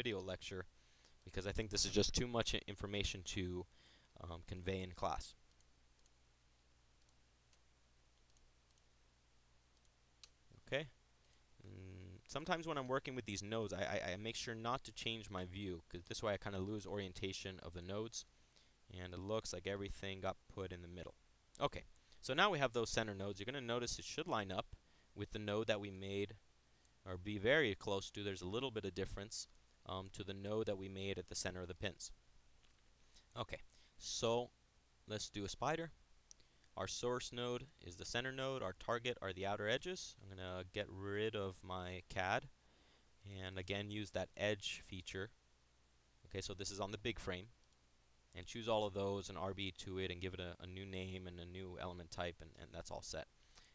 video lecture because I think this is just too much information to um, convey in class. Okay. Mm, sometimes when I'm working with these nodes, I, I, I make sure not to change my view because this way I kind of lose orientation of the nodes and it looks like everything got put in the middle. Okay, so now we have those center nodes. You're going to notice it should line up with the node that we made or be very close to. There's a little bit of difference um, to the node that we made at the center of the pins. Okay, so let's do a spider. Our source node is the center node. Our target are the outer edges. I'm going to get rid of my CAD and again use that edge feature. Okay, so this is on the big frame. And choose all of those and RB to it and give it a, a new name and a new element type and, and that's all set.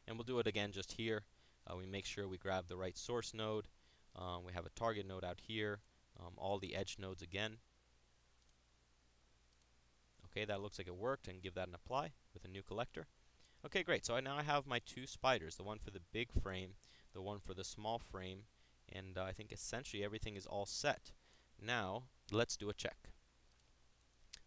And we'll do it again just here. Uh, we make sure we grab the right source node. Um, we have a target node out here. Um, all the edge nodes again. Okay, that looks like it worked and give that an apply with a new collector. Okay, great. So I now I have my two spiders, the one for the big frame, the one for the small frame, and uh, I think essentially everything is all set. Now, let's do a check.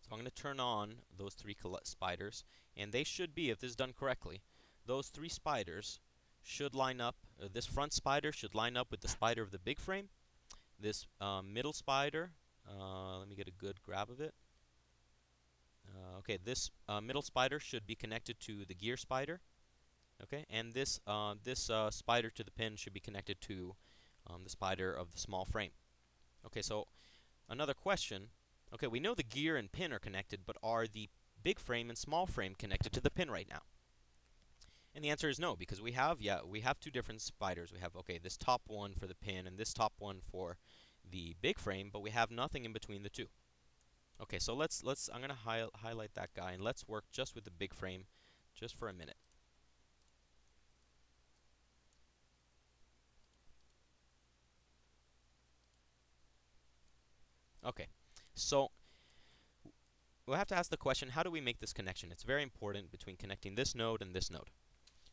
So I'm going to turn on those three spiders, and they should be, if this is done correctly, those three spiders should line up, uh, this front spider should line up with the spider of the big frame. This uh, middle spider, uh, let me get a good grab of it. Uh, okay, this uh, middle spider should be connected to the gear spider. Okay, and this uh, this spider to the pin should be connected to um, the spider of the small frame. Okay, so another question. Okay, we know the gear and pin are connected, but are the big frame and small frame connected to the pin right now? And the answer is no, because we have, yeah, we have two different spiders. We have, okay, this top one for the pin and this top one for the big frame, but we have nothing in between the two. Okay, so let's, let's I'm going to hi highlight that guy, and let's work just with the big frame just for a minute. Okay, so we'll have to ask the question, how do we make this connection? It's very important between connecting this node and this node.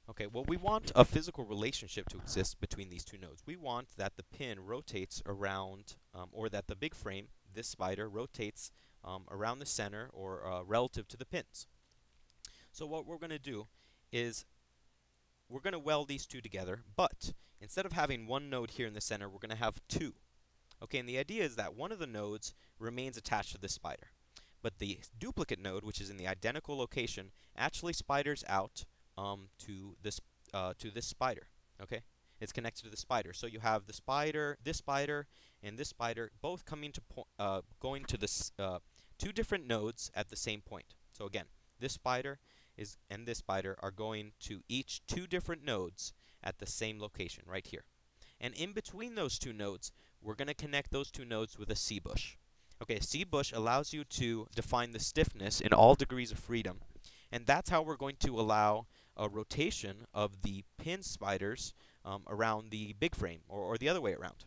Okay, well we want a physical relationship to exist between these two nodes. We want that the pin rotates around, um, or that the big frame, this spider, rotates um, around the center or uh, relative to the pins. So what we're going to do is we're going to weld these two together, but instead of having one node here in the center, we're going to have two. Okay, and the idea is that one of the nodes remains attached to this spider. But the duplicate node, which is in the identical location, actually spiders out um, to this uh, to this spider. Okay, it's connected to the spider. So you have the spider, this spider, and this spider both coming to uh, going to this uh, two different nodes at the same point. So again, this spider is and this spider are going to each two different nodes at the same location right here. And in between those two nodes, we're going to connect those two nodes with a C-bush. Okay, C-bush allows you to define the stiffness in all degrees of freedom. And that's how we're going to allow a rotation of the pin spiders um, around the big frame, or, or the other way around.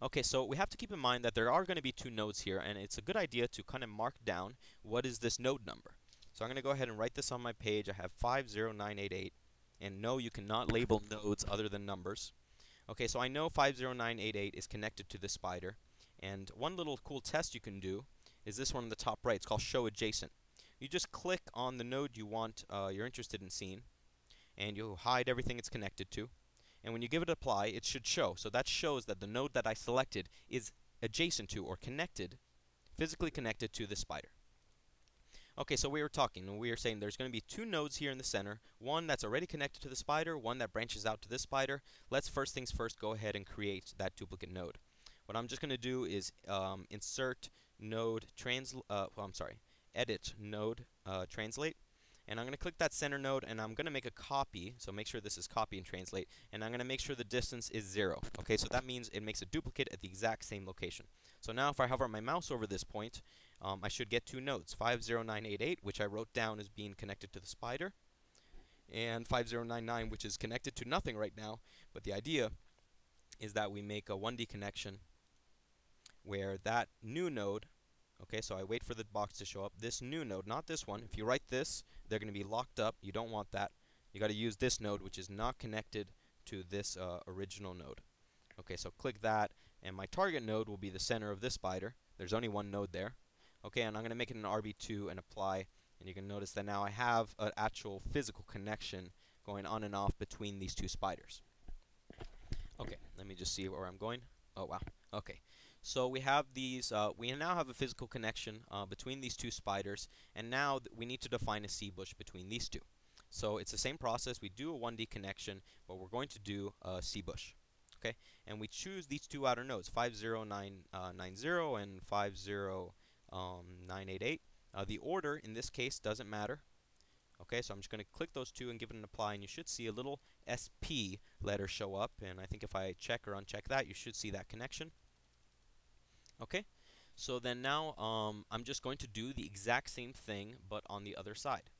Okay, so we have to keep in mind that there are going to be two nodes here, and it's a good idea to kind of mark down what is this node number. So I'm going to go ahead and write this on my page. I have 50988, and no, you cannot label nodes other than numbers. Okay, so I know 50988 is connected to the spider, and one little cool test you can do is this one on the top right. It's called Show Adjacent you just click on the node you want, uh, you're interested in seeing, and you hide everything it's connected to. And when you give it apply, it should show. So that shows that the node that I selected is adjacent to or connected, physically connected to the spider. Okay, so we were talking, and we were saying there's going to be two nodes here in the center, one that's already connected to the spider, one that branches out to this spider. Let's first things first go ahead and create that duplicate node. What I'm just going to do is um, insert node trans, uh, well, I'm sorry, edit node uh, translate. And I'm going to click that center node and I'm going to make a copy. So make sure this is copy and translate. And I'm going to make sure the distance is 0. Okay, so that means it makes a duplicate at the exact same location. So now if I hover my mouse over this point, um, I should get two nodes, 50988, which I wrote down as being connected to the spider, and 5099, which is connected to nothing right now. But the idea is that we make a 1D connection where that new node Okay, so I wait for the box to show up. This new node, not this one. If you write this, they're going to be locked up. You don't want that. You got to use this node, which is not connected to this uh, original node. Okay, so click that. and my target node will be the center of this spider. There's only one node there. Okay, and I'm going to make it an RB2 and apply, and you can notice that now I have an actual physical connection going on and off between these two spiders. Okay, let me just see where I'm going. Oh, wow. Okay, so we have these, uh, we now have a physical connection uh, between these two spiders, and now we need to define a C-bush between these two. So it's the same process. We do a 1D connection, but we're going to do a C-bush. Okay, and we choose these two outer nodes, 50990 uh, and 50988. Um, uh, the order in this case doesn't matter. Okay, so I'm just going to click those two and give it an apply, and you should see a little SP letter show up. And I think if I check or uncheck that, you should see that connection. Okay, so then now um, I'm just going to do the exact same thing, but on the other side.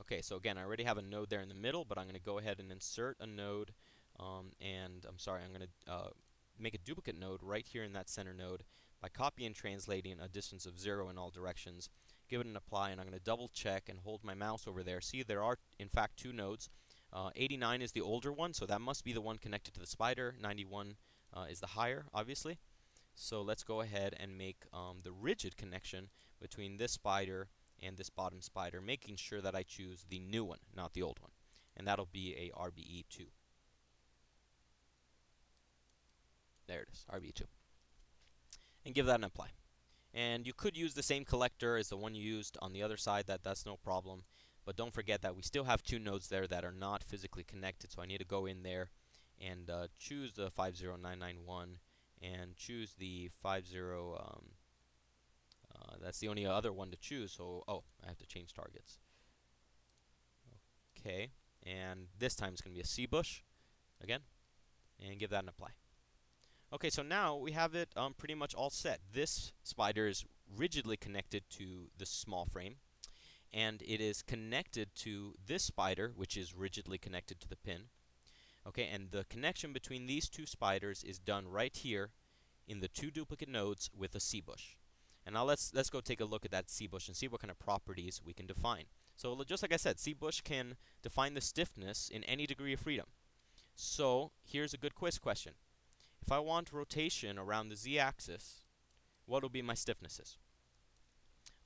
Okay, so again, I already have a node there in the middle, but I'm going to go ahead and insert a node, um, and I'm sorry, I'm going to uh, make a duplicate node right here in that center node by copying and translating a distance of 0 in all directions. Give it an apply, and I'm going to double check and hold my mouse over there. See, there are, in fact, two nodes. Uh, 89 is the older one, so that must be the one connected to the spider. 91 uh, is the higher, obviously. So let's go ahead and make um, the rigid connection between this spider and this bottom spider, making sure that I choose the new one, not the old one. And that'll be a RBE2. There it is, RBE2. And give that an apply. And you could use the same collector as the one you used on the other side, that, that's no problem. But don't forget that we still have two nodes there that are not physically connected, so I need to go in there and uh, choose the 50991 and choose the 50 um, uh, that's the only other one to choose, so, oh, I have to change targets. Okay, and this time it's going to be a C bush, again, and give that an apply. Okay, so now we have it um, pretty much all set. This spider is rigidly connected to the small frame, and it is connected to this spider, which is rigidly connected to the pin. Okay, and the connection between these two spiders is done right here in the two duplicate nodes with a C bush. And now let's let's go take a look at that C-bush and see what kind of properties we can define. So just like I said, C-bush can define the stiffness in any degree of freedom. So here's a good quiz question. If I want rotation around the z-axis, what will be my stiffnesses?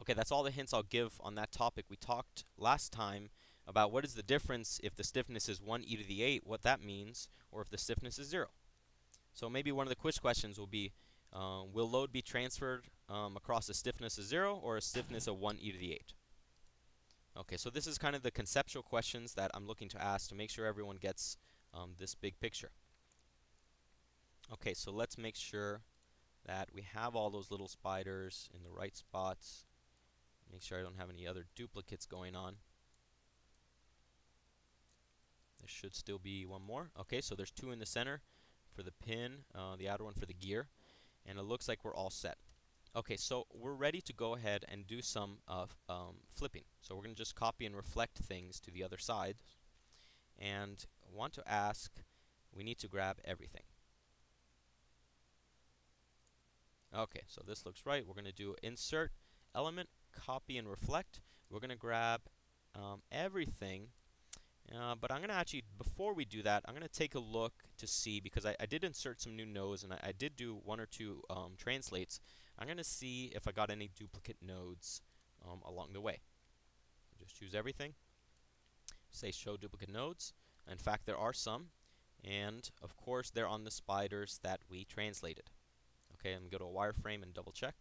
Okay, that's all the hints I'll give on that topic. We talked last time about what is the difference if the stiffness is 1 e to the 8, what that means, or if the stiffness is 0. So maybe one of the quiz questions will be, uh, will load be transferred um, across a stiffness of 0 or a stiffness of 1 e to the 8? Okay, so this is kind of the conceptual questions that I'm looking to ask to make sure everyone gets um, this big picture. Okay, so let's make sure that we have all those little spiders in the right spots. Make sure I don't have any other duplicates going on. There should still be one more. Okay, so there's two in the center for the pin, uh, the outer one for the gear, and it looks like we're all set. Okay, so we're ready to go ahead and do some uh, um, flipping. So we're going to just copy and reflect things to the other side. And want to ask, we need to grab everything. Okay, so this looks right. We're going to do insert, element, copy and reflect. We're going to grab um, everything. Uh, but I'm going to actually, before we do that, I'm going to take a look to see, because I, I did insert some new nodes, and I, I did do one or two um, translates. I'm going to see if I got any duplicate nodes um, along the way. Just choose everything. Say show duplicate nodes. In fact, there are some. And, of course, they're on the spiders that we translated. Okay, I'm going to go to a wireframe and double check.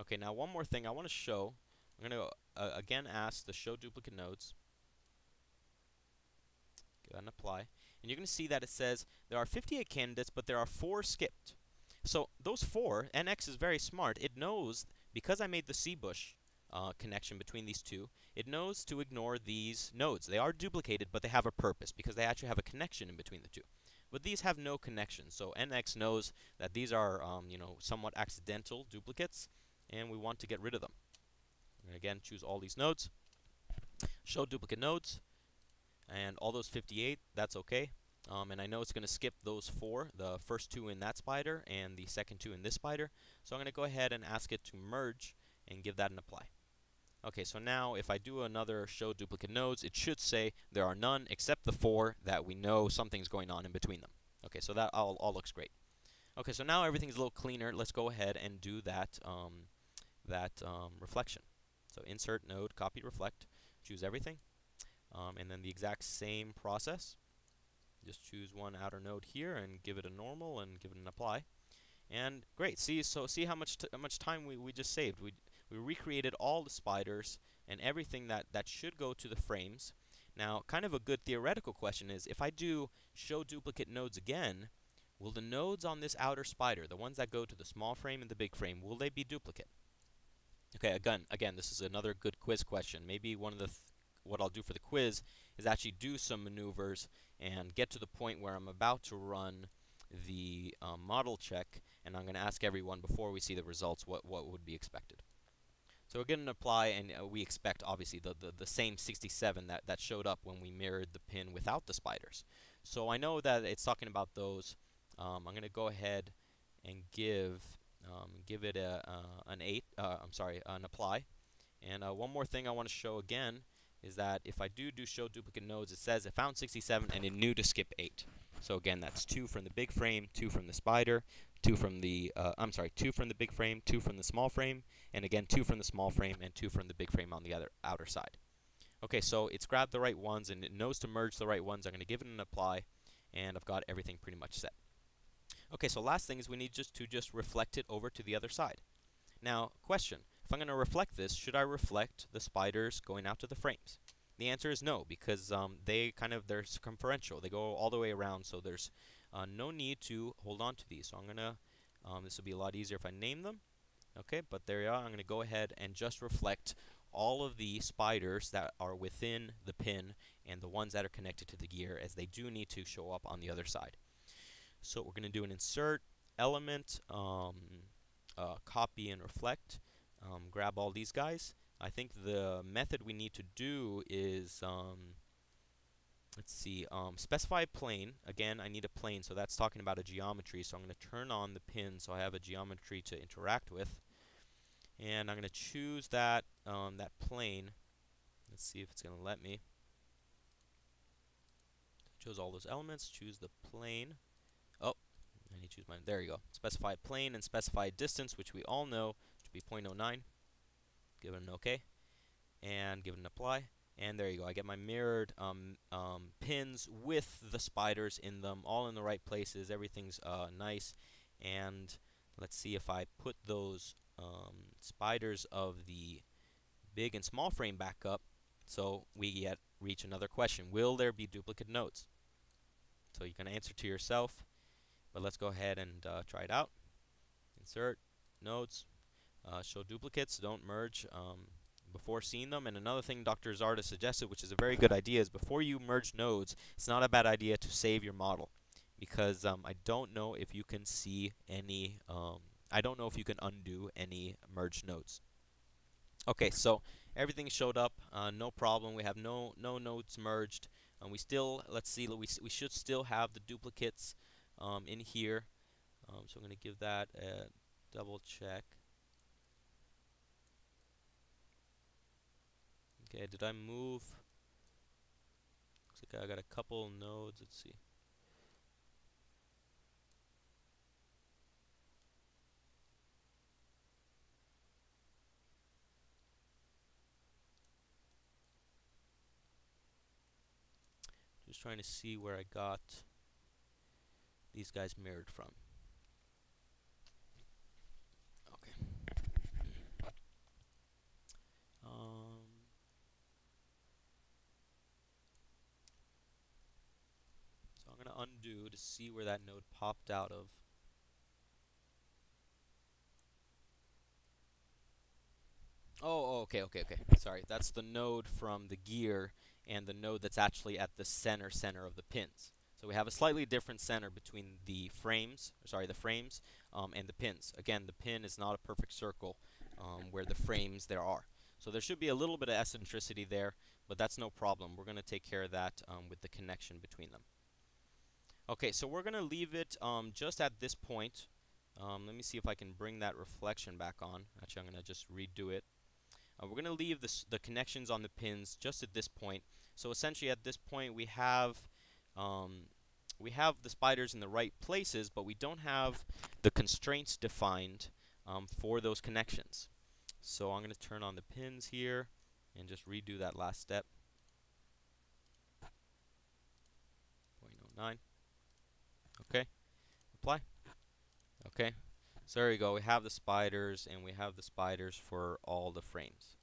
Okay, now one more thing I want to show. I'm going to, uh, again, ask the show duplicate nodes. Go ahead and apply. And you're going to see that it says there are 58 candidates, but there are four skipped. So those four, NX is very smart. It knows, because I made the C-bush uh, connection between these two, it knows to ignore these nodes. They are duplicated, but they have a purpose, because they actually have a connection in between the two. But these have no connection, so NX knows that these are, um, you know, somewhat accidental duplicates, and we want to get rid of them. And again, choose all these nodes, show duplicate nodes, and all those 58, that's okay. Um, and I know it's going to skip those four, the first two in that spider and the second two in this spider. So I'm going to go ahead and ask it to merge and give that an apply. Okay, so now if I do another show duplicate nodes, it should say there are none except the four that we know something's going on in between them. Okay, so that all, all looks great. Okay, so now everything's a little cleaner. Let's go ahead and do that, um, that um, reflection. So insert node, copy reflect, choose everything, um, and then the exact same process. Just choose one outer node here and give it a normal and give it an apply. And great, see so see how much how much time we, we just saved. We we recreated all the spiders and everything that, that should go to the frames. Now, kind of a good theoretical question is, if I do show duplicate nodes again, will the nodes on this outer spider, the ones that go to the small frame and the big frame, will they be duplicate? Okay, again, again, this is another good quiz question. Maybe one of the th what I'll do for the quiz is actually do some maneuvers and get to the point where I'm about to run the um, model check, and I'm going to ask everyone before we see the results what, what would be expected. So we're going to apply, and uh, we expect, obviously, the, the, the, same 67 that, that showed up when we mirrored the pin without the spiders. So I know that it's talking about those. Um, I'm going to go ahead and give um, give it a, uh, an 8, uh, I'm sorry, an apply. And uh, one more thing I want to show again is that if I do do show duplicate nodes, it says it found 67 and it knew to skip 8. So again, that's 2 from the big frame, 2 from the spider, two from the, uh, I'm sorry, two from the big frame, two from the small frame, and again, two from the small frame and two from the big frame on the other outer side. Okay, so it's grabbed the right ones and it knows to merge the right ones. I'm going to give it an apply, and I've got everything pretty much set. Okay, so last thing is we need just to just reflect it over to the other side. Now, question, if I'm going to reflect this, should I reflect the spiders going out to the frames? The answer is no, because um, they kind of, they're circumferential. They go all the way around, so there's uh, no need to hold on to these. So I'm going to, um, this will be a lot easier if I name them. Okay, but there you are. I'm going to go ahead and just reflect all of the spiders that are within the pin and the ones that are connected to the gear as they do need to show up on the other side. So we're going to do an insert element, um, uh, copy and reflect, um, grab all these guys. I think the method we need to do is um, let's see, um, specify plane. Again, I need a plane, so that's talking about a geometry. So I'm going to turn on the pin so I have a geometry to interact with. And I'm going to choose that, um, that plane. Let's see if it's going to let me. Chose all those elements, choose the plane. Oh, I need to choose mine. There you go. Specify plane and specify distance, which we all know to be 0.09. Give it an OK. And give it an apply. And there you go. I get my mirrored um, um, pins with the spiders in them, all in the right places. Everything's uh, nice. And let's see if I put those um, spiders of the big and small frame back up. So we get reach another question. Will there be duplicate nodes? So you can answer to yourself. But let's go ahead and uh, try it out. Insert, nodes, uh, show duplicates, don't merge. Um, before seeing them. And another thing Dr. Zarda suggested, which is a very good idea, is before you merge nodes, it's not a bad idea to save your model. Because um, I don't know if you can see any, um, I don't know if you can undo any merged nodes. Okay, so everything showed up, uh, no problem. We have no no nodes merged. And we still, let's see, we, we should still have the duplicates um, in here. Um, so I'm going to give that a double check. Okay, did I move? Looks like I got a couple nodes. Let's see. Just trying to see where I got these guys mirrored from. Okay. Um, so I'm going to undo to see where that node popped out of. Oh, oh, okay, okay, okay. Sorry, that's the node from the gear and the node that's actually at the center center of the pins. So we have a slightly different center between the frames, sorry, the frames um, and the pins. Again, the pin is not a perfect circle um, where the frames there are. So there should be a little bit of eccentricity there, but that's no problem. We're going to take care of that um, with the connection between them. Okay, so we're going to leave it um, just at this point. Um, let me see if I can bring that reflection back on. Actually, I'm going to just redo it. Uh, we're going to leave this, the connections on the pins just at this point. So essentially at this point we have um, we have the spiders in the right places, but we don't have the constraints defined um, for those connections. So I'm going to turn on the pins here and just redo that last step. 0.09. Okay. Apply. Okay. So there you go. We have the spiders and we have the spiders for all the frames.